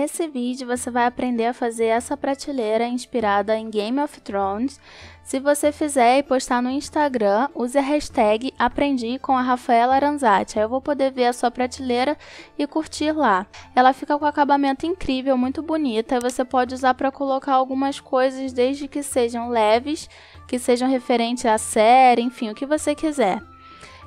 Nesse vídeo você vai aprender a fazer essa prateleira inspirada em Game of Thrones. Se você fizer e postar no Instagram, use a hashtag Aprendi com a Rafaela Aranzati. Aí eu vou poder ver a sua prateleira e curtir lá. Ela fica com acabamento incrível, muito bonita, você pode usar para colocar algumas coisas desde que sejam leves, que sejam referentes à série, enfim, o que você quiser.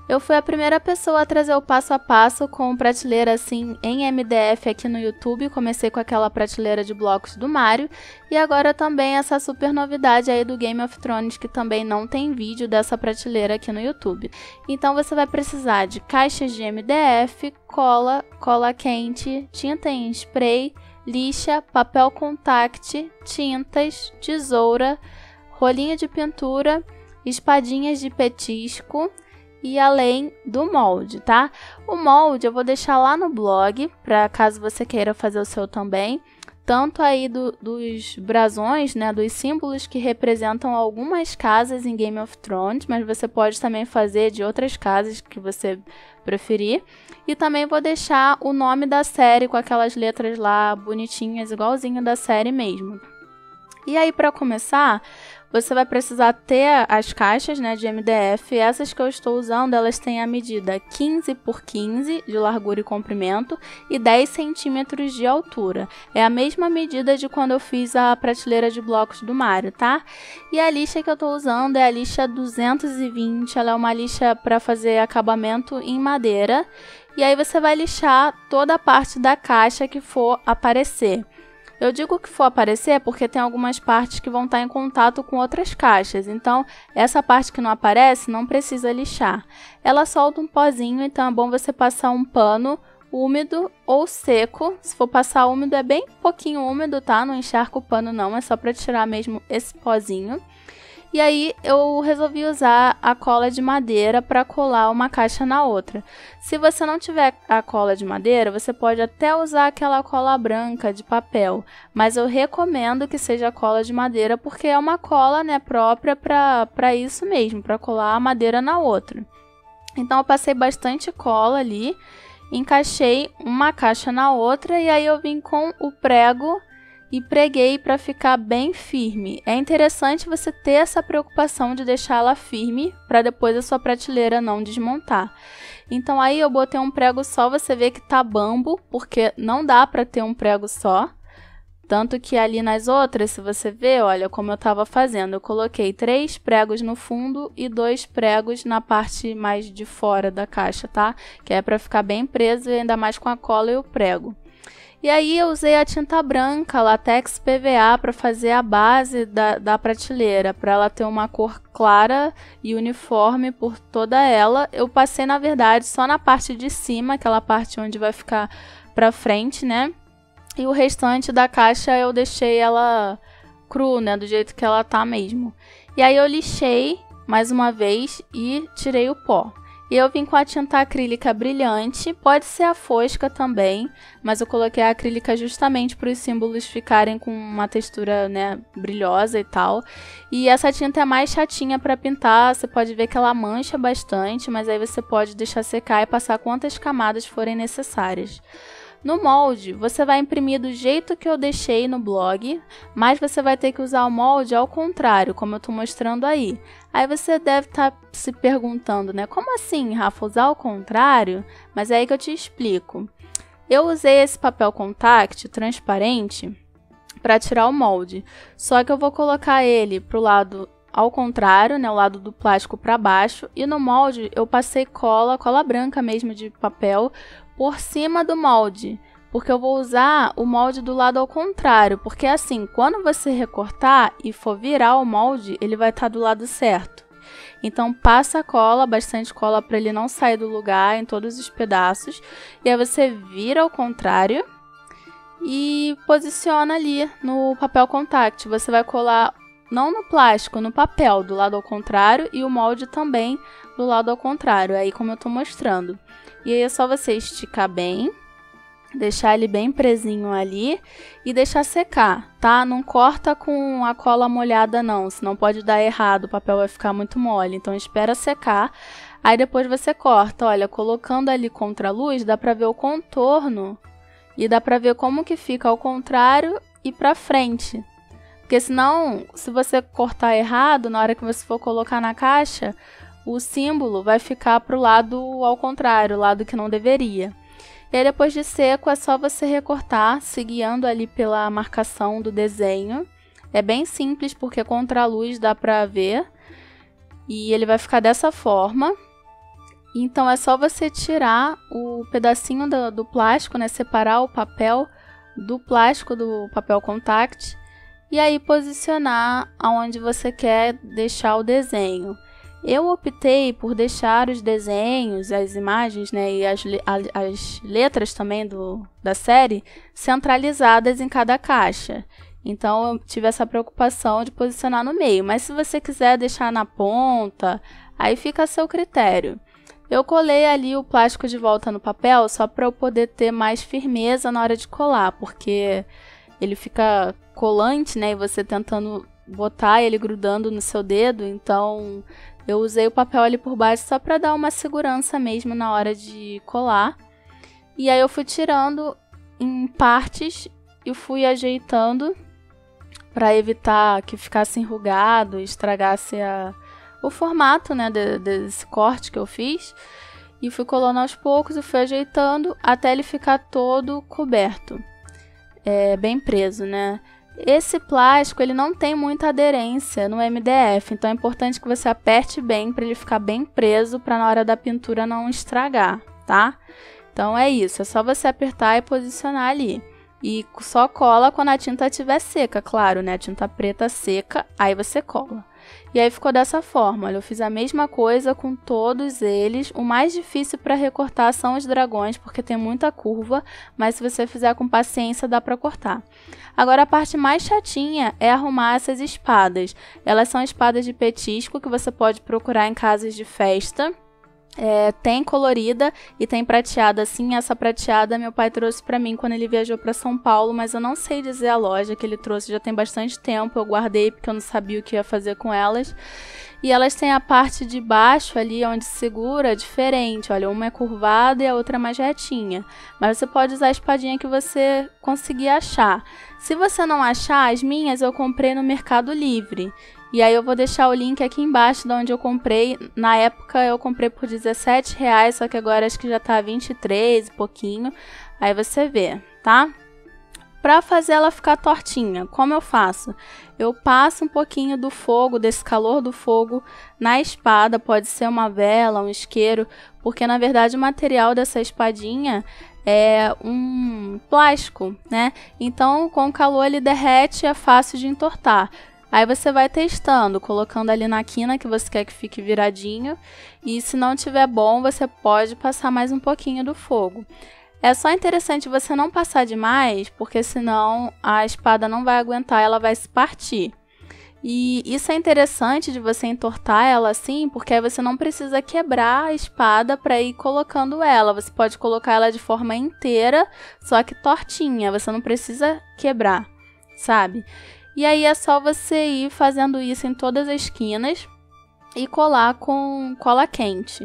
Eu fui a primeira pessoa a trazer o passo a passo com prateleira assim em MDF aqui no YouTube. Comecei com aquela prateleira de blocos do Mario e agora também essa super novidade aí do Game of Thrones que também não tem vídeo dessa prateleira aqui no YouTube. Então você vai precisar de caixas de MDF, cola, cola quente, tinta em spray, lixa, papel contact, tintas, tesoura, rolinha de pintura, espadinhas de petisco e além do molde, tá? O molde eu vou deixar lá no blog, para caso você queira fazer o seu também. Tanto aí do, dos brasões, né, dos símbolos que representam algumas casas em Game of Thrones, mas você pode também fazer de outras casas que você preferir. E também vou deixar o nome da série com aquelas letras lá bonitinhas, igualzinho da série mesmo. E aí, para começar, você vai precisar ter as caixas né, de MDF. Essas que eu estou usando, elas têm a medida 15 por 15 de largura e comprimento e 10 centímetros de altura. É a mesma medida de quando eu fiz a prateleira de blocos do Mario, tá? E a lixa que eu estou usando é a lixa 220. Ela é uma lixa para fazer acabamento em madeira. E aí você vai lixar toda a parte da caixa que for aparecer. Eu digo que for aparecer porque tem algumas partes que vão estar em contato com outras caixas, então essa parte que não aparece não precisa lixar. Ela solta um pozinho, então é bom você passar um pano úmido ou seco. Se for passar úmido, é bem pouquinho úmido, tá? Não encharca o pano não, é só para tirar mesmo esse pozinho. E aí eu resolvi usar a cola de madeira para colar uma caixa na outra. Se você não tiver a cola de madeira, você pode até usar aquela cola branca de papel, mas eu recomendo que seja cola de madeira porque é uma cola né, própria para isso mesmo, para colar a madeira na outra. Então eu passei bastante cola ali, encaixei uma caixa na outra e aí eu vim com o prego e preguei para ficar bem firme. É interessante você ter essa preocupação de deixá-la firme para depois a sua prateleira não desmontar. Então aí eu botei um prego só, você vê que tá bambo, porque não dá para ter um prego só. Tanto que ali nas outras, se você ver, olha como eu estava fazendo, eu coloquei três pregos no fundo e dois pregos na parte mais de fora da caixa, tá? Que é para ficar bem preso e ainda mais com a cola e o prego. E aí eu usei a tinta branca, latex PVA, para fazer a base da, da prateleira, para ela ter uma cor clara e uniforme por toda ela. Eu passei, na verdade, só na parte de cima, aquela parte onde vai ficar para frente, né? E o restante da caixa eu deixei ela cru, né? Do jeito que ela tá mesmo. E aí eu lixei mais uma vez e tirei o pó. E eu vim com a tinta acrílica brilhante, pode ser a fosca também, mas eu coloquei a acrílica justamente para os símbolos ficarem com uma textura né, brilhosa e tal. E essa tinta é mais chatinha para pintar, você pode ver que ela mancha bastante, mas aí você pode deixar secar e passar quantas camadas forem necessárias. No molde, você vai imprimir do jeito que eu deixei no blog, mas você vai ter que usar o molde ao contrário, como eu estou mostrando aí. Aí você deve estar tá se perguntando, né? Como assim, Rafa, usar ao contrário? Mas é aí que eu te explico. Eu usei esse papel contact transparente para tirar o molde, só que eu vou colocar ele para o lado ao contrário, né, o lado do plástico para baixo, e no molde eu passei cola, cola branca mesmo de papel, por cima do molde, porque eu vou usar o molde do lado ao contrário, porque assim, quando você recortar e for virar o molde, ele vai estar tá do lado certo. Então passa a cola, bastante cola para ele não sair do lugar em todos os pedaços, e aí você vira ao contrário e posiciona ali no papel contact. Você vai colar não no plástico, no papel, do lado ao contrário, e o molde também do lado ao contrário, aí como eu estou mostrando. E aí é só você esticar bem, deixar ele bem presinho ali e deixar secar, tá? Não corta com a cola molhada não, senão pode dar errado, o papel vai ficar muito mole. Então espera secar, aí depois você corta. Olha, colocando ali contra a luz, dá pra ver o contorno e dá pra ver como que fica ao contrário e pra frente. Porque senão, se você cortar errado, na hora que você for colocar na caixa, o símbolo vai ficar pro lado ao contrário, o lado que não deveria. E aí, depois de seco, é só você recortar, se guiando ali pela marcação do desenho. É bem simples, porque contra a luz dá pra ver. E ele vai ficar dessa forma. Então é só você tirar o pedacinho do, do plástico, né? Separar o papel do plástico do papel contact e aí posicionar aonde você quer deixar o desenho. Eu optei por deixar os desenhos, as imagens né, e as, as letras também do, da série centralizadas em cada caixa. Então eu tive essa preocupação de posicionar no meio. Mas se você quiser deixar na ponta, aí fica a seu critério. Eu colei ali o plástico de volta no papel só para eu poder ter mais firmeza na hora de colar, porque ele fica colante, né? E você tentando botar ele grudando no seu dedo, então eu usei o papel ali por baixo só para dar uma segurança mesmo na hora de colar. E aí eu fui tirando em partes e fui ajeitando para evitar que ficasse enrugado, estragasse a, o formato né, de, desse corte que eu fiz e fui colando aos poucos e fui ajeitando até ele ficar todo coberto, é, bem preso, né? Esse plástico ele não tem muita aderência no MDF, então é importante que você aperte bem para ele ficar bem preso para na hora da pintura não estragar, tá? Então é isso, é só você apertar e posicionar ali. E só cola quando a tinta estiver seca, claro, né? A tinta preta seca, aí você cola. E aí ficou dessa forma, olha, eu fiz a mesma coisa com todos eles. O mais difícil para recortar são os dragões, porque tem muita curva, mas se você fizer com paciência dá para cortar. Agora a parte mais chatinha é arrumar essas espadas. Elas são espadas de petisco que você pode procurar em casas de festa. É, tem colorida e tem prateada assim. Essa prateada meu pai trouxe para mim quando ele viajou para São Paulo, mas eu não sei dizer a loja que ele trouxe já tem bastante tempo. Eu guardei porque eu não sabia o que ia fazer com elas. E elas têm a parte de baixo ali onde segura diferente. Olha, uma é curvada e a outra é mais retinha. Mas você pode usar a espadinha que você conseguir achar. Se você não achar, as minhas eu comprei no Mercado Livre. E aí eu vou deixar o link aqui embaixo de onde eu comprei. Na época eu comprei por 17 reais, só que agora acho que já tá 23 e pouquinho. Aí você vê, tá? Para fazer ela ficar tortinha, como eu faço? Eu passo um pouquinho do fogo, desse calor do fogo, na espada. Pode ser uma vela, um isqueiro, porque na verdade o material dessa espadinha é um plástico, né? Então com o calor ele derrete é fácil de entortar. Aí você vai testando, colocando ali na quina que você quer que fique viradinho. E se não tiver bom, você pode passar mais um pouquinho do fogo. É só interessante você não passar demais, porque senão a espada não vai aguentar, ela vai se partir. E isso é interessante de você entortar ela assim, porque aí você não precisa quebrar a espada para ir colocando ela. Você pode colocar ela de forma inteira, só que tortinha. Você não precisa quebrar, sabe? E aí é só você ir fazendo isso em todas as esquinas e colar com cola quente.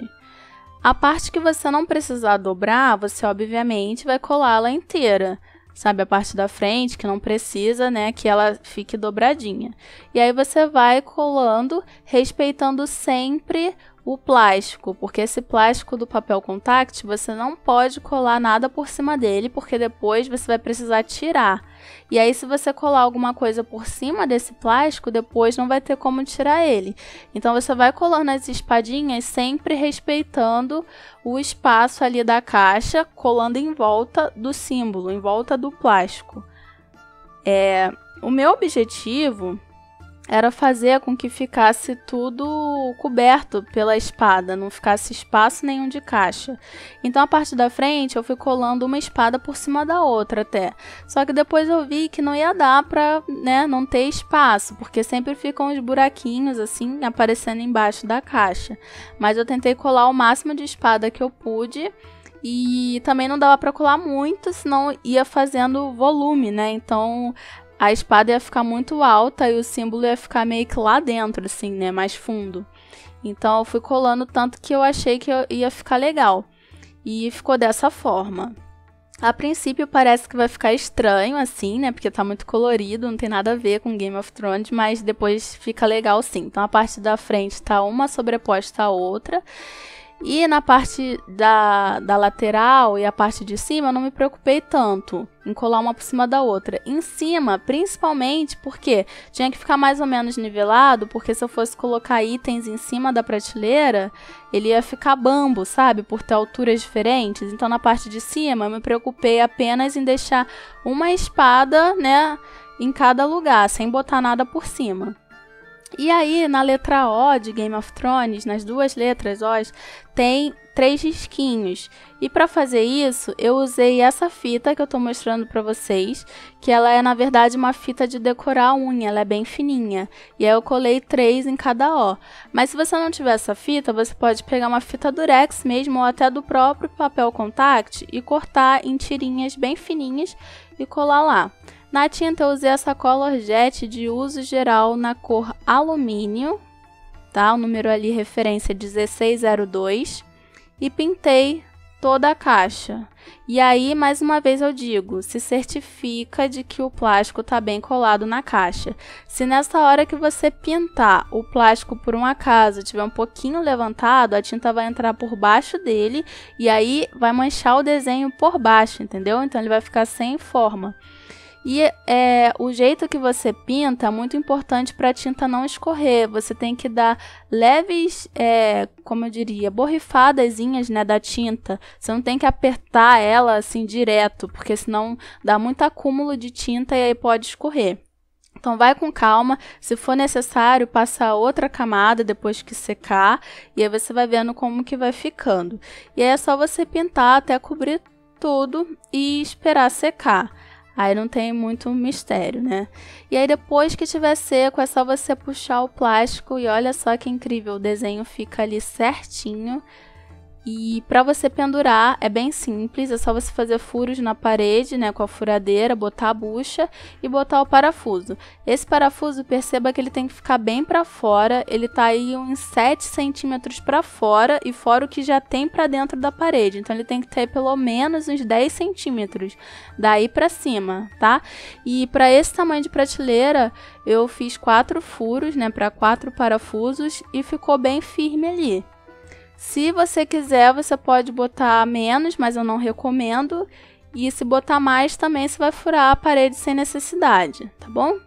A parte que você não precisar dobrar, você obviamente vai colá-la inteira. Sabe a parte da frente que não precisa, né, que ela fique dobradinha. E aí você vai colando, respeitando sempre o plástico, porque esse plástico do papel contact você não pode colar nada por cima dele, porque depois você vai precisar tirar. E aí, se você colar alguma coisa por cima desse plástico, depois não vai ter como tirar ele. Então, você vai colando as espadinhas sempre respeitando o espaço ali da caixa, colando em volta do símbolo, em volta do plástico. É, o meu objetivo era fazer com que ficasse tudo coberto pela espada, não ficasse espaço nenhum de caixa. Então a parte da frente eu fui colando uma espada por cima da outra até. Só que depois eu vi que não ia dar pra, né, não ter espaço, porque sempre ficam os buraquinhos assim aparecendo embaixo da caixa. Mas eu tentei colar o máximo de espada que eu pude. E também não dava para colar muito, senão ia fazendo volume, né? Então a espada ia ficar muito alta e o símbolo ia ficar meio que lá dentro, assim, né? Mais fundo. Então eu fui colando tanto que eu achei que ia ficar legal. E ficou dessa forma. A princípio parece que vai ficar estranho assim, né? Porque tá muito colorido, não tem nada a ver com Game of Thrones, mas depois fica legal sim. Então a parte da frente tá uma sobreposta à outra. E na parte da, da lateral e a parte de cima, eu não me preocupei tanto em colar uma por cima da outra. Em cima, principalmente porque tinha que ficar mais ou menos nivelado, porque se eu fosse colocar itens em cima da prateleira, ele ia ficar bambo, sabe? Por ter alturas diferentes. Então na parte de cima, eu me preocupei apenas em deixar uma espada, né, em cada lugar, sem botar nada por cima. E aí, na letra O de Game of Thrones, nas duas letras O, tem três risquinhos. E para fazer isso, eu usei essa fita que eu estou mostrando para vocês, que ela é na verdade uma fita de decorar a unha, ela é bem fininha. E aí eu colei três em cada O. Mas se você não tiver essa fita, você pode pegar uma fita durex mesmo ou até do próprio papel contact e cortar em tirinhas bem fininhas e colar lá. Na tinta eu usei essa Color Jet de uso geral na cor alumínio, tá? O número ali referência 1602 e pintei toda a caixa. E aí, mais uma vez eu digo, se certifica de que o plástico está bem colado na caixa. Se nessa hora que você pintar o plástico por um acaso tiver um pouquinho levantado, a tinta vai entrar por baixo dele e aí vai manchar o desenho por baixo, entendeu? Então ele vai ficar sem forma. E é, o jeito que você pinta é muito importante para a tinta não escorrer. Você tem que dar leves, é, como eu diria, borrifadazinhas né, da tinta. Você não tem que apertar ela assim direto, porque senão dá muito acúmulo de tinta e aí pode escorrer. Então vai com calma, se for necessário, passa outra camada depois que secar, e aí você vai vendo como que vai ficando. E aí é só você pintar até cobrir tudo e esperar secar. Aí não tem muito mistério, né? E aí depois que tiver seco, é só você puxar o plástico e olha só que incrível, o desenho fica ali certinho e para você pendurar é bem simples, é só você fazer furos na parede, né, com a furadeira, botar a bucha e botar o parafuso. Esse parafuso, perceba que ele tem que ficar bem para fora, ele tá aí uns 7 centímetros para fora e fora o que já tem para dentro da parede. Então ele tem que ter pelo menos uns 10 centímetros daí para cima, tá? E para esse tamanho de prateleira, eu fiz quatro furos, né, para quatro parafusos e ficou bem firme ali. Se você quiser, você pode botar menos, mas eu não recomendo. E se botar mais, também você vai furar a parede sem necessidade, tá bom?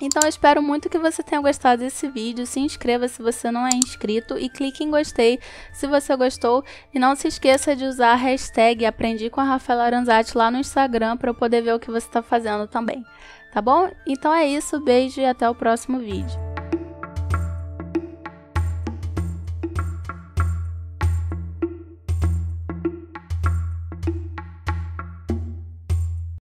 Então eu espero muito que você tenha gostado desse vídeo. Se inscreva se você não é inscrito e clique em gostei se você gostou. E não se esqueça de usar a hashtag Aprendi com a Rafaela Aranzati lá no Instagram para eu poder ver o que você está fazendo também. Tá bom? Então é isso, beijo e até o próximo vídeo.